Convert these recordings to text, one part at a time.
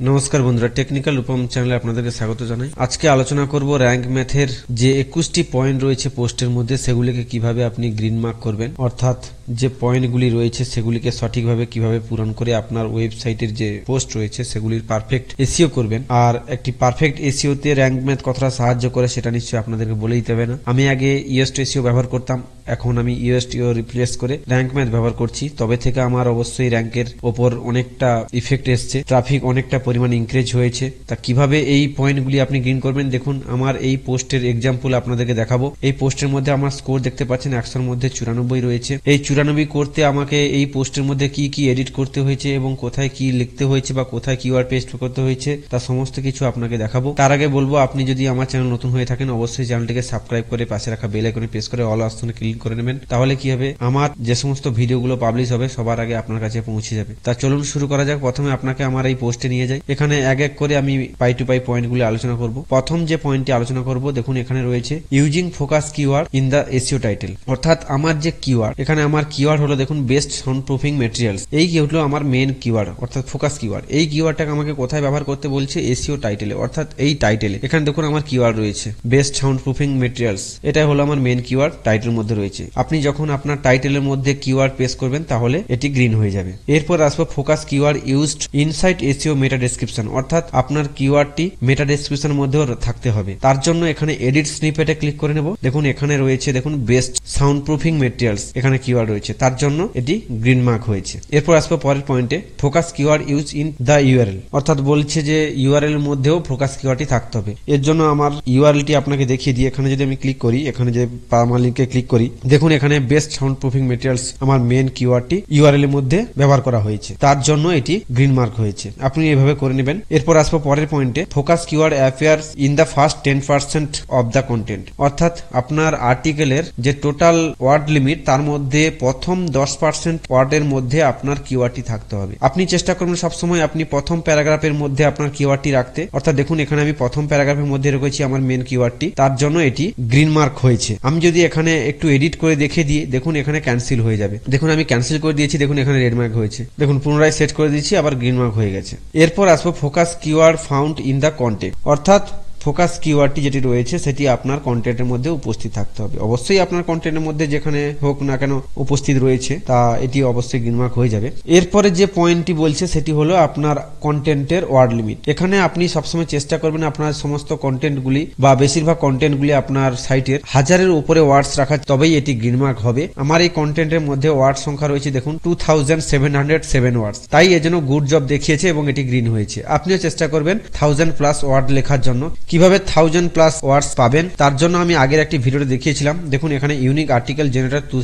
নমস্কার বন্ধুরা টেকনিক্যাল রূপম চ্যানেলে আপনাদেরকে স্বাগত জানাই। আজকে আলোচনা করব র্যাঙ্ক ম্যাথের যে একুশটি পয়েন্ট রয়েছে পোস্টের মধ্যে, সেগুলিকে কীভাবে আপনি গ্রিন মার্ক করবেন। অর্থাৎ যে পয়েন্টগুলি রয়েছে সেগুলিকে সঠিকভাবে কীভাবে পূরণ করে আপনার ওয়েবসাইটের যে পোস্ট রয়েছে সেগুলির পারফেক্ট এসিও করবেন। আর একটি পারফেক্ট এসিওতে র্যাঙ্ক ম্যাথ কতটা সাহায্য করে সেটা নিশ্চয়ই আপনাদেরকে বলে দিতে হবে না। আমি আগে ইএসট এসিও ব্যবহার করতাম, এখন আমি ইএসটিও রিপ্লেস করে র্যাঙ্ক ম্যাথ ব্যবহার করছি। তবে থেকে আমার অবশ্যই র্যাঙ্কের ওপর অনেকটা ইফেক্ট এসছে, ট্রাফিক অনেকটা পরিমাণ ইনক্রিজ হয়েছে। তা কীভাবে এই পয়েন্টগুলি আপনি গ্রিন করবেন দেখুন, আমার এই পোস্টের এক্সাম্পল আপনাদেরকে দেখাবো। এই পোস্টের মধ্যে আমার স্কোর দেখতে পাচ্ছেন, একশোর মধ্যে চুরানব্বই রয়েছে। এই চুরানব্বই করতে আমাকে এই পোস্টের মধ্যে কি কি এডিট করতে হয়েছে এবং কোথায় কি লিখতে হয়েছে বা কোথায় কিওয়ার্ড পেস্ট করতে হয়েছে, তা সমস্ত কিছু আপনাকে দেখাবো। তার আগে বলব, আপনি যদি আমার চ্যানেল নতুন হয়ে থাকেন, অবশ্যই চ্যানেলটিকে সাবস্ক্রাইব করে পাশে রাখা বেল আইকনে প্রেস করে অল অপশনে ক্লিক করে নেবেন। তাহলে কি হবে? আমার যে সমস্ত ভিডিওগুলো পাবলিশ হবে, সবার আগে আপনার কাছে পৌঁছে যাবে। তা চলুন শুরু করা যাক। প্রথমে আপনাকে আমার এই পোস্টে নিয়ে যাই। এখানে এক এক করে আমি পাই টু পাই পয়েন্টগুলি আলোচনা করব। প্রথম যে পয়েন্টটি আলোচনা করব, দেখুন এখানে রয়েছে using focus keyword in the SEO title অর্থাৎ আমার যে কিওয়ার্ড এখানে আমার কিওয়ার্ড হলো দেখুন বেস্ট সাউন্ড প্রুফিং মেটেরিয়ালস এই কি হলো আমার মেন কিওয়ার্ড অর্থাৎ ফোকাস কিওয়ার্ড এই কিওয়ার্ডটাকে আমাকে কোথায় ব্যবহার করতে বলছে এসিও টাইটেলে অর্থাৎ এই টাইটেলে এখানে দেখুন আমার কিওয়ার্ড রয়েছে বেস্ট সাউন্ড প্রুফিং মেটেরিয়ালস এটাই হলো আমার মেন কিওয়ার্ড টাইটেলের মধ্যে রয়েছে। আপনি যখন আপনার টাইটেলের মধ্যে কিওয়ার্ড পেস করবেন, তাহলে এটি গ্রিন হয়ে যাবে। এরপর আসব focus keyword used insight SEO meta description অর্থাৎ আপনার কিওয়ার্ডটি মেটা ডেসক্রিপশনের মধ্যেও থাকতে হবে। তার জন্য এখানে এডিট স্নিপেটে ক্লিক করে নেব। দেখুন এখানে রয়েছে, দেখুন বেস্ট সাউন্ড প্রুফিং মেটেরিয়ালস এখানে কিওয়ার্ড রয়েছে। তার জন্য এটি গ্রিন মার্ক হয়েছে। এরপর আসব পরের পয়েন্টে focus keyword use in the URL অর্থাৎ বলছে যে ইউআরএল এর মধ্যেও ফোকাস কিওয়ার্ডটি থাকতে হবে। এর জন্য আমার ইউআরএলটি আপনাকে দেখিয়ে দিই। এখানে যদি আমি ক্লিক করি, এখানে যে পারমা লিঙ্কে ক্লিক করি, দেখুন এখানে বেস্ট সাউন্ড প্রুফিং মেটেরিয়ালস আমার মেন কিওয়ার্ডটি ইউআরএল এর মধ্যে ব্যবহার করা হয়েছে। তার জন্য এটি গ্রিন মার্ক হয়েছে। আপনি এভাবে করে নেবেন। এরপর আসব পরের পয়েন্টে focus keyword appears in the first ten percent of the content অর্থাৎ আপনার আর্টিকেলের যে টোটাল ওয়ার্ড লিমিট তার মধ্যে প্রথম দশ পার্সেন্ট ওয়ার্ডের মধ্যে আপনার কিওয়ার্ডটি থাকতে হবে। আপনি চেষ্টা করবেন সবসময় আপনি প্রথম প্যারাগ্রাফের মধ্যে আপনার কিওয়ার্ডটি রাখতে। অর্থাৎ দেখুন, এখানে আমি প্রথম প্যারাগ্রাফের মধ্যে রেখেছি আমার মেন কিওয়ার্ডটি তার জন্য এটি গ্রিন মার্ক হয়েছে। আমি যদি এখানে একটু এডিট করে দেখে দিই, দেখুন এখানে ক্যান্সেল হয়ে যাবে। দেখুন, আমি ক্যান্সেল করে দিয়েছি, দেখুন এখানে রেড মার্ক হয়েছে। দেখুন, পুনরায় সেট করে দিয়েছি, আবার গ্রিন মার্ক হয়ে গেছে। এরপর আসব focus keyword found in the content অর্থাৎ ফোকাস কিওয়ার্ডটি যেটি রয়েছে, সেটি আপনার কন্টেন্টের মধ্যে উপস্থিত থাকতে হবে। অবশ্যই আপনার কন্টেন্টের মধ্যে যেখানে হোক না কেন উপস্থিত রয়েছে, তা এটি অবশ্যই গ্রিনমার্ক হয়ে যাবে। এরপরে যে পয়েন্টটি বলছে, সেটি হলো আপনার কন্টেন্টের ওয়ার্ড লিমিট। এখানে আপনি সবসময় চেষ্টা করবেন আপনার সমস্ত কন্টেন্টগুলি বা বেশিরভাগ কন্টেন্টগুলি আপনার সাইটের হাজারের উপরে ওয়ার্ডস রাখা তবেই এটি গ্রিনমার্ক হবে। আমার এই কন্টেন্টের মধ্যে ওয়ার্ড সংখ্যা রয়েছে, দেখুন two thousand seven hundred seven words তাই এজন্য গুড জব দেখিয়েছে এবং এটি গ্রিন হয়েছে। আপনিও চেষ্টা করবেন থাউজেন্ড প্লাস ওয়ার্ড লেখার জন্য। কীভাবে থাউজেন্ড প্লাস ওয়ার্ডস পাবেন, তার জন্য আমি আগের একটি ভিডিওতে দেখিয়েছিলাম। দেখুন, এখানে ইউনিক আর্টিকেল জেনারেটর টু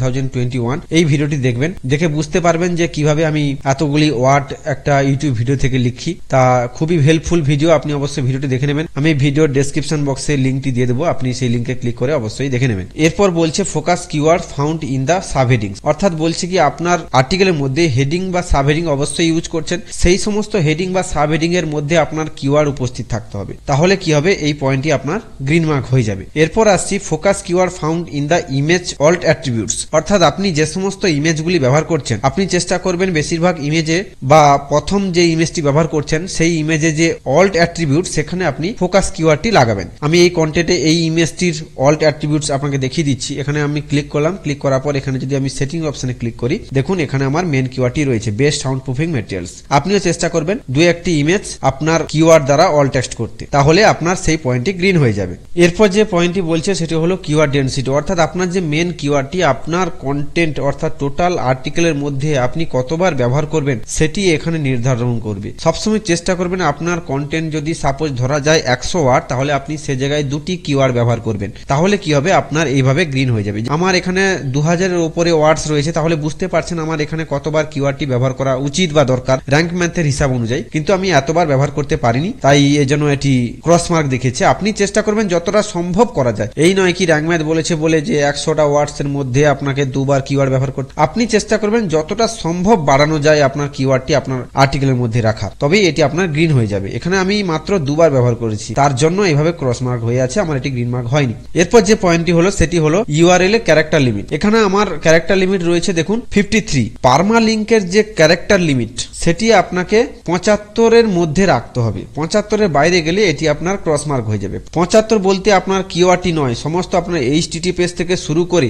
এই ভিডিওটি দেখবেন, দেখে বুঝতে পারবেন যে কীভাবে আমি এতগুলি ওয়ার্ড একটা ইউটিউব ভিডিও থেকে লিখি। তা খুবই হেল্পফুল ভিডিও আপনি অবশ্যই ভিডিওটি দেখে নেবেন। আমি ভিডিওর ডেসক্রিপশন বক্সে লিঙ্কটি দিয়ে দেবো, আপনি সেই লিঙ্কে ক্লিক করে অবশ্যই দেখে নেবেন। এরপর বলছে focus keyword found in the subheading অর্থাৎ বলছে কি, আপনার আর্টিকেলের মধ্যে হেডিং বা সাবহেডিং অবশ্যই ইউজ করছেন। সেই সমস্ত হেডিং বা সাবহেডিং এর মধ্যে আপনার কিওয়ার্ড উপস্থিত থাকতে হবে। তাহলে কি হবে? এই পয়েন্টটি আপনার গ্রিন মার্ক হয়ে যাবে। এরপর আসছি focus keyword found in the image alt attributes অর্থাৎ আপনি যে সমস্ত ইমেজগুলি ব্যবহার করছেন, আপনি চেষ্টা করবেন বেশিরভাগ ইমেজে বা প্রথম যে ইমেজটি ব্যবহার করছেন, সেই ইমেজে যে অল্ট অ্যাট্রিবিউট সেখানে আপনি ফোকাস কিউআরটি লাগাবেন। আমি এই কন্টেন্টে এই ইমেজটির অল্ট অ্যাট্রিবিউটস আপনাকে দেখিয়ে দিচ্ছি। এখানে আমি ক্লিক করলাম। ক্লিক করার পর এখানে যদি আমি সেটিং অপশনে ক্লিক করি, দেখুন এখানে আমার মেন কিউআরটি রয়েছে বেস্ট সাউন্ড প্রুফিং মেটেরিয়ালস আপনিও চেষ্টা করবেন দু একটি ইমেজ আপনার কিউআর দ্বারা অল টেক্সট করতে। তাহলে আপনার সেই পয়েন্টটি গ্রিন হয়ে যাবে। এরপর যে পয়েন্টটি বলছে সেটি হলো কিওয়ার্ড ডেন্সিটি অর্থাৎ আপনার যে মেন কিওয়ার্ডটি আপনার কন্টেন্ট অর্থাৎ টোটাল আর্টিকেলের মধ্যে আপনি কতবার ব্যবহার করবেন, সেটি এখানে নির্ধারণ করবে। সবসময় চেষ্টা করবেন আপনার কন্টেন্ট যদি সাপোজ ধরা যায় একশো ওয়ার্ড তাহলে আপনি সে জায়গায় দুটি কিওয়ার্ড ব্যবহার করবেন। তাহলে কি হবে? আপনার এইভাবে গ্রিন হয়ে যাবে। আমার এখানে দু হাজারের উপরে ওয়ার্ডস রয়েছে, তাহলে বুঝতে পারছেন আমার এখানে কতবার কিওয়ার্ডটি ব্যবহার করা উচিত বা দরকার র্যাঙ্ক ম্যাথের হিসাব অনুযায়ী। কিন্তু আমি এতবার ব্যবহার করতে পারিনি, তাই এজন্য এটি ক্রস মার্ক দেখেছে আপনি চেষ্টা করবেন যতটা সম্ভব করা যায়। এই নয় কি র্যাঙ্ক বলেছে বলে যে একশোটা ওয়ার্ডস এর মধ্যে আপনাকে দুবার কিওয়ার্ড ব্যবহার করতে আপনি চেষ্টা করবেন যতটা সম্ভব বাড়ানো যায় আপনার কিওয়ার্ডটি আপনার আর্টিকেলের মধ্যে রাখা তবেই এটি আপনার গ্রিন হয়ে যাবে। এখানে আমি মাত্র দুবার ব্যবহার করেছি। তার জন্য এভাবে ক্রস মার্ক হয়ে আছে, আমার এটি গ্রিন মার্ক হয়নি। এরপর যে পয়েন্টটি হলো, সেটি হলো ইউআরএল এর ক্যারেক্টার লিমিট এখানে আমার ক্যারেক্টার লিমিট রয়েছে, দেখুন ফিফটি থ্রি পারমা লিঙ্কের যে ক্যারেক্টার লিমিট সেটি আপনাকে পঁচাত্তরের মধ্যে রাখতে হবে। পঁচাত্তরের বাইরে গেলে এটি আপনার ক্রসমার্ক হয়ে যাবে। পঁচাত্তর বলতে আপনার কিওয়ার্ডটি নয়। সমস্ত আপনার এইচ পেজ থেকে শুরু করে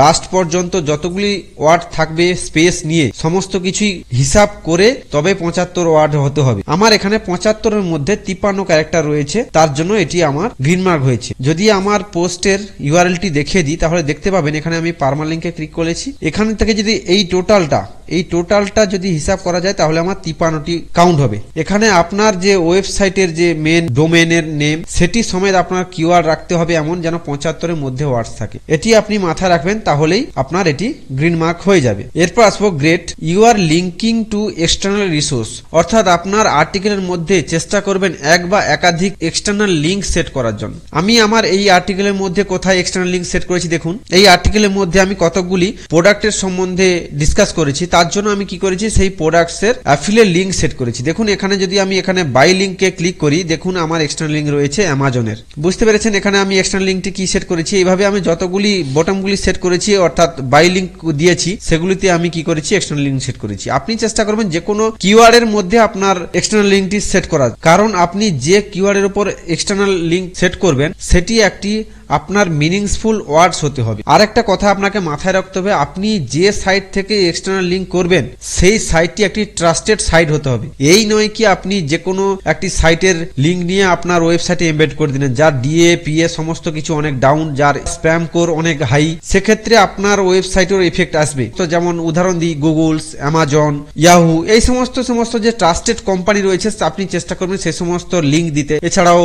লাস্ট পর্যন্ত যতগুলি ওয়ার্ড থাকবে স্পেস নিয়ে, সমস্ত কিছুই হিসাব করে তবে পঁচাত্তর ওয়ার্ড হতে হবে। আমার এখানে পঁচাত্তরের মধ্যে তিপ্পান্ন ক্যারেক্টার রয়েছে। তার জন্য এটি আমার গ্রিন মার্ক হয়েছে। যদি আমার পোস্টের ইউআরএলটি দেখিয়ে দিই, তাহলে দেখতে পাবেন এখানে আমি পারমালিঙ্কে ক্লিক করেছি। এখান থেকে যদি এই টোটালটা এই টোটালটা যদি হিসাব করা যায়, তাহলে আমার তিপান্নটি কাউন্ট হবে। এখানে আপনার যে ওয়েবসাইটের যে মেন ডোমেনের নেম সেটি সমেত আপনার কিওয়ার্ড রাখতে হবে এমন যেন পঁচাত্তরের মধ্যে ওয়ার্ডস থাকে। এটি আপনি মাথায় রাখবেন, তাহলেই আপনার এটি গ্রিন মার্ক হয়ে যাবে। এরপর আসব great you are linking to external resource অর্থাৎ আপনার আর্টিকেলের মধ্যে চেষ্টা করবেন এক বা একাধিক এক্সটার্নাল লিঙ্ক সেট করার জন্য। আমি আমার এই আর্টিকেলের মধ্যে কোথায় এক্সটার্নাল লিঙ্ক সেট করেছি দেখুন। এই আর্টিকেলের মধ্যে আমি কতকগুলি প্রোডাক্টের সম্বন্ধে ডিসকাস করেছি তার জন্য আমি কি করেছি? সেই প্রোডাক্টসের অ্যাফিলিয়েট লিঙ্ক সেট করেছি। দেখুন, এখানে যদি আমি এখানে বাই লিঙ্কে ক্লিক করি, দেখুন আমার এক্সটার্নাল লিঙ্ক রয়েছে অ্যামাজনের বুঝতে পেরেছেন এখানে আমি এক্সটার্নাল লিঙ্কটি কি সেট করেছি? এইভাবে আমি যতগুলি বটমগুলি সেট করেছি, অর্থাৎ বাই লিঙ্ক দিয়েছি, সেগুলিতে আমি কি করেছি? এক্সটার্নাল লিঙ্ক সেট করেছি। আপনি চেষ্টা করবেন যে কোনো কিওয়ার্ডের মধ্যে আপনার এক্সটার্নাল লিঙ্কটি সেট করার। কারণ আপনি যে কিওয়ার্ডের উপর এক্সটার্নাল লিঙ্ক সেট করবেন, সেটি একটি আপনার মিনিংসফুল ওয়ার্ডস হতে হবে। আর একটা কথা আপনাকে মাথায় রাখতে হবে, আপনি যে সাইট থেকে এক্সটার্নাল লিঙ্ক করবেন, সেই সাইটটি একটি ট্রাস্টেড সাইট হতে হবে। এই নয় কি আপনি যে কোনো একটি সাইটের লিঙ্ক নিয়ে আপনার ওয়েবসাইটে এমবেড করে দিলেন, যার ডিএ পিএ সমস্ত কিছু অনেক ডাউন যার স্প্যাম কোর অনেক হাই সেক্ষেত্রে আপনার ওয়েবসাইটের ইফেক্ট আসবে। তো যেমন উদাহরণ দিই গুগলস অ্যামাজন ইয়াহু এই সমস্ত সমস্ত যে ট্রাস্টেড কোম্পানি রয়েছে, আপনি চেষ্টা করবেন সেই সমস্ত লিঙ্ক দিতে। এছাড়াও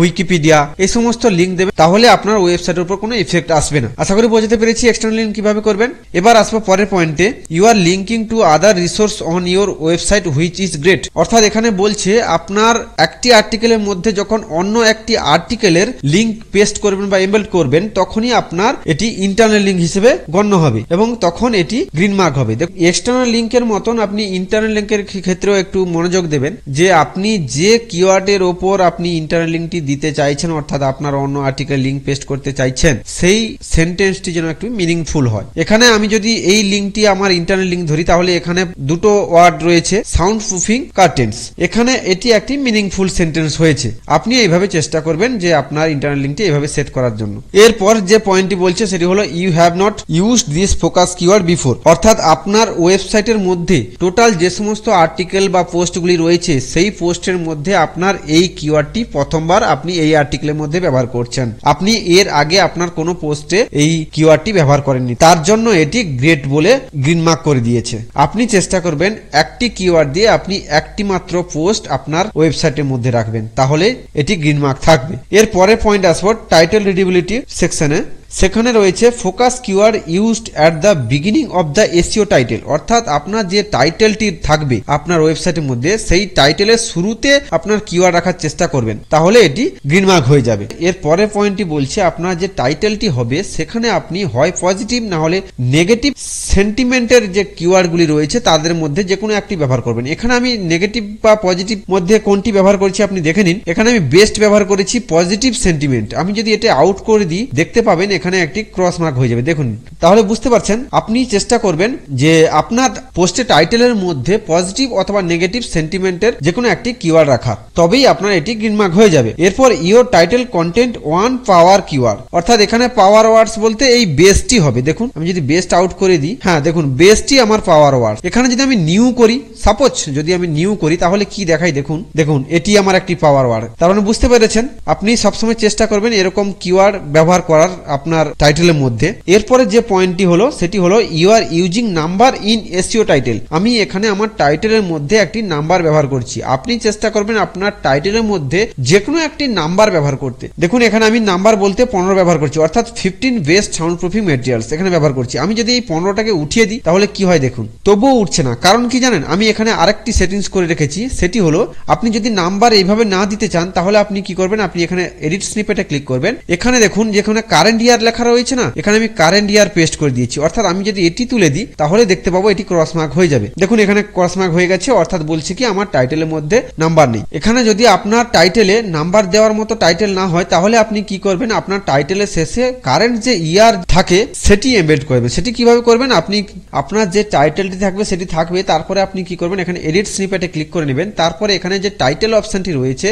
উইকিপিডিয়া এই সমস্ত লিঙ্ক দেবে তাহলে আপনার ওয়েবসাইটের উপর কোনো ইফেক্ট আসবে না। আশা করি বোঝাতে পেরেছি এক্সটার্নাল লিঙ্ক কীভাবে করবেন। এবার আসব পরের পয়েন্টে you are linking to other resource on your website which is great অর্থাৎ এখানে বলছে, আপনার একটি আর্টিকেলের মধ্যে যখন অন্য একটি আর্টিকেলের লিঙ্ক পেস্ট করবেন বা এমবেল করবেন, তখনই আপনার এটি ইন্টারনাল লিঙ্ক হিসেবে গণ্য হবে এবং তখন এটি গ্রিন মার্ক হবে। দেখুন এক্সটার্নাল লিঙ্কের মতন আপনি ইন্টারনাল লিঙ্কের ক্ষেত্রেও একটু মনোযোগ দেবেন যে আপনি যে কিওয়ার্ডের ওপর আপনি ইন্টারনাল লিঙ্কটি দিতে চাইছেন, অর্থাৎ আপনার অন্য আর্টিকেল লিঙ্ক পেস্ট করতে চাইছেন, সেই সেন্টেন্সটি যেন একটু মিনিংফুল হয়। এখানে আমি যদি এই লিঙ্কটি আমার ইন্টারনাল লিঙ্ক ধরি, তাহলে এখানে দুটো ওয়ার্ড রয়েছে সাউন্ড প্রুফিং কার্টেন্স এখানে এটি একটি মিনিংফুল সেন্টেন্স হয়েছে। আপনি এইভাবে চেষ্টা করবেন যে আপনার ইন্টারনাল লিঙ্কটি এইভাবে সেট করার জন্য। এরপর যে পয়েন্টটি বলছে, সেটি হলো you have not used this focus keyword before অর্থাৎ আপনার ওয়েবসাইটের মধ্যে টোটাল যে সমস্ত আর্টিকেল বা পোস্টগুলি রয়েছে, সেই পোস্টের মধ্যে আপনার এই কিওয়ার্ডটি প্রথমবার আপনি এই আর্টিকেলের মধ্যে ব্যবহার করছেন। আপনি এর আগে আপনার কোনো পোস্টে এই কিউআরটি ব্যবহার করেননি। তার জন্য এটি গ্রেট বলে গ্রিন মার্ক করে দিয়েছে। আপনি চেষ্টা করবেন একটি কিওয়ার্ড দিয়ে আপনি একটি মাত্র পোস্ট আপনার ওয়েবসাইটের মধ্যে রাখবেন। তাহলে এটি গ্রিন মার্ক থাকবে। এর পরের পয়েন্ট আসব টাইটেল রিডিবিলিটি সেকশনে। সেখানে রয়েছে focus keyword used at the beginning of the SEO title অর্থাৎ আপনার যে টাইটেলটি থাকবে আপনার ওয়েবসাইটের মধ্যে, সেই টাইটেলের শুরুতে আপনার কিওয়ার্ড রাখার চেষ্টা করবেন। তাহলে এটি গ্রিন মার্ক হয়ে যাবে। এর পরের পয়েন্টটি বলছে, আপনার যে টাইটেলটি হবে, সেখানে আপনি হয় পজিটিভ না হলে নেগেটিভ সেন্টিমেন্টের যে কিওয়ার্ডগুলি রয়েছে, তাদের মধ্যে যে কোনো একটি ব্যবহার করবেন। এখানে আমি নেগেটিভ বা পজিটিভ মধ্যে কোনটি ব্যবহার করেছি আপনি দেখে নিন। এখানে আমি বেস্ট ব্যবহার করেছি পজিটিভ সেন্টিমেন্ট আমি যদি এটা আউট করে দিই, দেখতে পাবেন এখানে একটি ক্রস মার্ক হয়ে যাবে। দেখুন, তাহলে বুঝতে পারছেন, আপনি চেষ্টা করবেন যে আপনার পোস্টের টাইটেলের মধ্যে পজিটিভ অথবা নেগেটিভ সেন্টিমেন্টের যে কোনো একটি কিওয়ার্ড রাখা, তবেই আপনার এটি গ্রিন মার্ক হয়ে যাবে। এরপর your title content one power keyword অর্থাৎ এখানে পাওয়ার ওয়ার্ডস বলতে এই বেস্টই হবে। দেখুন, আমি যদি বেস্ট আউট করে দিই হ্যাঁ দেখুন বেস্টই আমার পাওয়ার ওয়ার্ড এখানে যদি আমি নিউ করি সাপোজ যদি আমি নিউ করি, তাহলে কি দেখাই? দেখুন দেখুন, এটি আমার একটি পাওয়ার ওয়ার্ড তার মানে বুঝতে পেরেছেন, আপনি সবসময় চেষ্টা করবেন এরকম কিওয়ার্ড ব্যবহার করার আপনার টাইটেলের মধ্যে। এরপরে যে পয়েন্টটি হলো, সেটি হলো you are using number in SEO title আমি এখানে আমার টাইটেলের মধ্যে একটি নাম্বার ব্যবহার করছি। আপনি চেষ্টা করবেন আপনার টাইটেলের মধ্যে যে কোনো একটি নাম্বার ব্যবহার করতে। দেখুন, এখানে আমি নাম্বার বলতে পনেরো ব্যবহার করছি, অর্থাৎ fifteen best sound proofing materials এখানে ব্যবহার করছি। আমি যদি এই পনেরোটাকে উঠিয়ে দিই, তাহলে কি হয় দেখুন? তবুও উঠছে না। কারণ কি জানেন? আমি এখানে আরেকটি সেটিংস করে রেখেছি, সেটি হলো, আপনি যদি নাম্বার এইভাবে না দিতে চান, তাহলে আপনি কি করবেন? আপনি এখানে এডিট স্নিপেটে ক্লিক করবেন। এখানে দেখুন, যেখানে কারেন্ট ইয়ার লেখা রয়েছে না, এখানে আমি কারেন্ট ইয়ার পেস্ট করে দিয়েছি। অর্থাৎ আমি যদি এটি তুলে দিই, তাহলে দেখতে পাবো এটি ক্রস মার্ক হয়ে যাবে। দেখুন, এখানে ক্রস মার্ক হয়ে গেছে, অর্থাৎ বলছে কি, আমার টাইটেলের মধ্যে নাম্বার নেই। এখানে যদি আপনার টাইটেলে নাম্বার দেওয়ার মতো টাইটেল না হয়, তাহলে আপনি কি করবেন? আপনার টাইটেলের শেষে কারেন্ট যে ইয়ার থাকে, সেটি এমবেড করবেন। সেটি কীভাবে করবেন? আপনি, আপনার যে টাইটেলটি থাকবে, সেটি থাকবে, তারপরে আপনি কি করবেন? এখানে এডিট স্নিপেটে ক্লিক করে নেবেন। তারপরে এখানে যে টাইটেল অপশনটি রয়েছে,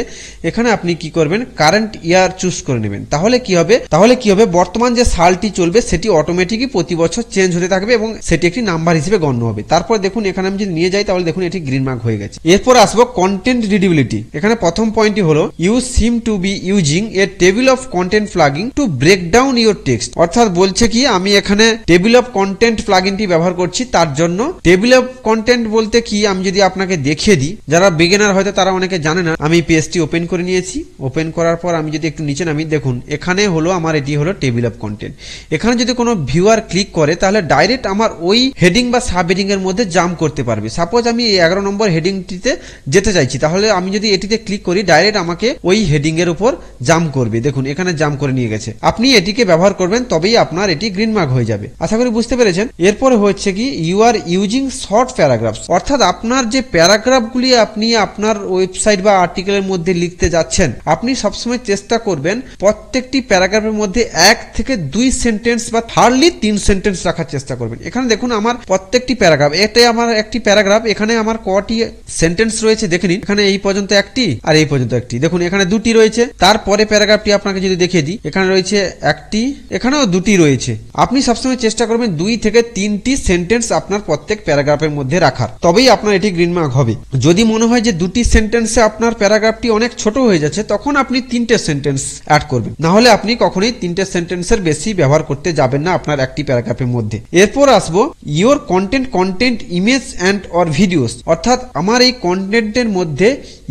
এখানে আপনি কি করবেন? কারেন্ট ইয়ার চুজ করে নেবেন। তাহলে কি হবে? তাহলে কি হবে? বর্তমান যে সালটি চলবে, সেটি অটোমেটিকই প্রতি বছর চেঞ্জ হতে থাকবে এবং সেটি একটি নাম্বার হিসেবে গণ্য হবে। তারপর দেখুন, এখানে আমি যদি নিয়ে যাই, তাহলে দেখুন, এটি গ্রিন মার্ক হয়ে গেছে। এরপর আসব কন্টেন্ট রিডিবিলিটি এখানে প্রথম পয়েন্টটি হলো you seem to be using a table of content plugin to break down your text অর্থাৎ বলছে কি, আমি এখানে টেবিল অফ কন্টেন্ট প্লাগিনটি ব্যবহার করছি, তার জন্য টেবিল অফ কন্টেন্ট বলতে কি, আমি যদি আপনাকে দেখিয়ে দিই, যারা বিগিনার হয়তো তারা অনেকে জানে না, আমি পেজটি ওপেন করে নিয়েছি। ওপেন করার পর আমি যদি একটু নিচে নামি, দেখুন, এখানে হলো, আমার এটি হলো টেবিল অফ কন্টেন্ট এখানে যদি কোনো ভিউয়ার ক্লিক করে, তাহলে ডাইরেক্ট আমার ওই হেডিং বা সাব হেডিং এর মধ্যে জাম্প করতে পারবে। সাপোজ আমি এই এগারো নম্বর হেডিংটিতে যেতে চাইছি, তাহলে আমি যদি এটিতে ক্লিক করি ডাইরেক্ট আমাকে ওই হেডিং এর উপর জাম্প করবে। দেখুন, এখানে জাম্প করে নিয়ে গেছে। আপনি এটিকে ব্যবহার করবেন, তবেই আপনার এটি গ্রিন মার্ক হয়ে যাবে। আশা করি বুঝতে পেরেছেন। এরপরে হচ্ছে কি you are using short paragraph অর্থাৎ আপনার যে প্যারাগ্রাফগুলি আপনি আপনার ওয়েবসাইট বা আর্টিকেলের মধ্যে লিখতে যাচ্ছেন, আপনি সবসময় চেষ্টা করবেন প্রত্যেকটি প্যারাগ্রাফের মধ্যে এক থেকে দুই সেন্টেন্স বা হার্ডলি তিন সেন্টেন্স রাখার চেষ্টা করবেন। এখানে দেখুন আমার প্রত্যেকটি প্যারাগ্রাফ এটাই আমার একটি প্যারাগ্রাফ এখানে আমার কটি সেন্টেন্স রয়েছে, দেখে নিন। এখানে এই পর্যন্ত একটি আর এই পর্যন্ত একটি। দেখুন, এখানে দুটি রয়েছে। তারপরে প্যারাগ্রাফটি আপনাকে যদি দেখিয়ে দিই, এখানে রয়েছে একটি, এখানেও দুটি রয়েছে। আপনি সবসময় চেষ্টা করবেন দুই থেকে তিনটি সেন্টেন্স আপনার প্রত্যেক প্যারাগ্রাফের মধ্যে রাখার। তবেই আপনার এটি গ্রিন মার্ক হবে। যদি মনে হয় যে দুটি সেন্টেন্সে আপনার প্যারাগ্রাফটি অনেক ছোট হয়ে যাচ্ছে, তখন আপনি তিনটে সেন্টেন্স অ্যাড করবেন। না হলে আপনি কখনোই তিনটে সেন্টেন্সের বেশি ব্যবহার করতে যাবেন না আপনার একটি প্যারাগ্রাফের মধ্যে। এরপর আসব your content content image and or videos অর্থাৎ আমার এই কন্টেন্টের মধ্যে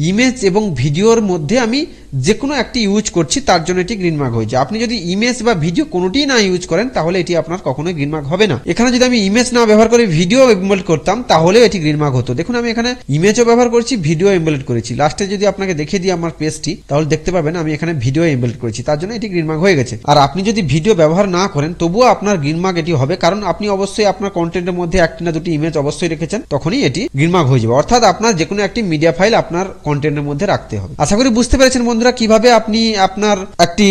ইমেজ এবং ভিডিওর মধ্যে আমি যে কোনো একটি ইউজ করছি, তার জন্য এটি গ্রিন মার্ক হয়েছে। আপনি যদি ইমেজ বা ভিডিও কোনোটিই না ইউজ করেন, তাহলে এটি আপনার কখনোই গ্রিন মার্ক হবে না। এখানে যদি আমি ইমেজ না ব্যবহার করে ভিডিও এমবেলেট করতাম, তাহলেও এটি গ্রিন মার্ক হতো। দেখুন, আমি এখানে ইমেজও ব্যবহার করছি ভিডিও এমবেলেট করেছি। লাস্টে যদি আপনাকে দেখিয়ে দিই আমার পেজটি তাহলে দেখতে পাবেন আমি এখানে ভিডিও এমবেলেট করেছি। তার জন্য এটি গ্রিন মার্ক হয়ে গেছে। আর আপনি যদি ভিডিও ব্যবহার না করেন, তবুও আপনার গ্রিনমার্ক এটি হবে। কারণ আপনি অবশ্যই আপনার কন্টেন্টের মধ্যে একটি না দুটি ইমেজ অবশ্যই রেখেছেন, তখনই এটি গ্রিনমার্ক হয়ে যাবে। অর্থাৎ আপনার যে কোনো একটি মিডিয়া ফাইল আপনার কন্টেন্টের মধ্যে রাখতে হবে। আশা করি বুঝতে পেরেছেন বন্ধুরা, কীভাবে আপনি আপনার একটি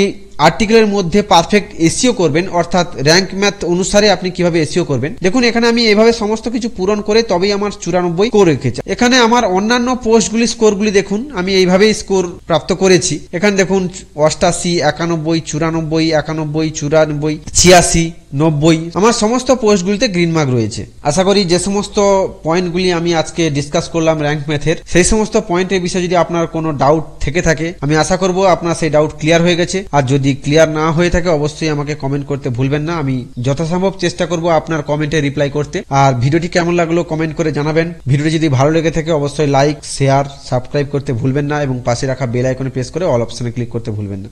আর্টিকেলের মধ্যে পারফেক্ট এসিও করবেন, অর্থাৎ র্যাঙ্ক ম্যাথ অনুসারে আপনি কীভাবে এসিও করবেন। দেখুন, এখানে আমি এভাবে সমস্ত কিছু পূরণ করে তবেই আমার চুরানব্বই স্কোর রেখেছি। এখানে আমার অন্যান্য পোস্টগুলি স্কোরগুলি দেখুন, আমি এইভাবেই স্কোর প্রাপ্ত করেছি। এখানে দেখুন, অষ্টাশি, একানব্বই, চুরানব্বই একানব্বই, চুরানব্বই, ছিয়াশি নব্বই। আমার সমস্ত পোস্টগুলিতে গ্রিন মার্ক রয়েছে। আশা করি যে সমস্ত পয়েন্টগুলি আমি আজকে ডিসকাস করলাম র্যাঙ্ক ম্যাথের সেই সমস্ত পয়েন্টের বিষয়ে যদি আপনার কোনো ডাউট থেকে থাকে, আমি আশা করব আপনার সেই ডাউট ক্লিয়ার হয়ে গেছে। আর যদি ক্লিয়ার না হয়ে থাকে, অবশ্যই আমাকে কমেন্ট করতে ভুলবেন না। আমি যথাসম্ভব চেষ্টা করব আপনার কমেন্টে রিপ্লাই করতে। আর ভিডিওটি কেমন লাগল কমেন্ট করে জানাবেন। ভিডিওটি যদি ভালো লেগে থাকে, অবশ্যই লাইক শেয়ার সাবস্ক্রাইব করতে ভুলবেন না। এবং পাশে রাখা বেল আইকনে প্রেস করে অল অপশনে ক্লিক করতে ভুলবেন না।